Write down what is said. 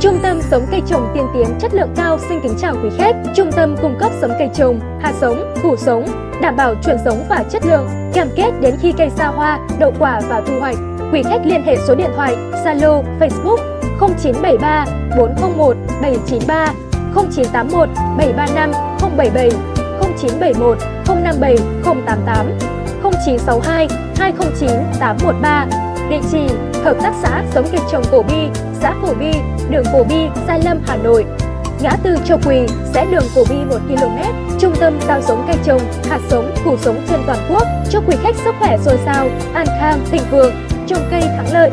Trung tâm sống cây trồng tiên tiến chất lượng cao xin kính chào quý khách. Trung tâm cung cấp giống cây trồng, hạt giống, củ sống, đảm bảo chuẩn giống và chất lượng, cam kết đến khi cây ra hoa, đậu quả và thu hoạch. Quý khách liên hệ số điện thoại Zalo, Facebook 0973 401 793 0981 735 077 0971 057 088 0962 209 813 Địa chỉ Hợp tác xã giống cây trồng Cổ Bi, xã Cổ Bi, đường Cổ Bi, Gia Lâm, Hà Nội. Ngã tư Châu Quỳ, rẽ đường Cổ Bi 1 km, trung tâm giao giống cây trồng, hạt giống, củ giống trên toàn quốc. Chúc quý khách sức khỏe dồi dào, an khang, thịnh vượng, trồng cây thắng lợi.